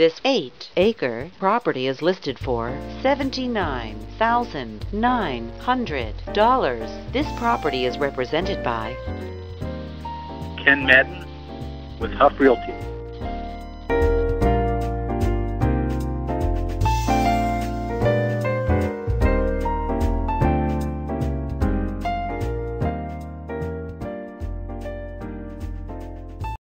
This 8-acre property is listed for $79,900. This property is represented by Ken Madden with Huff Realty.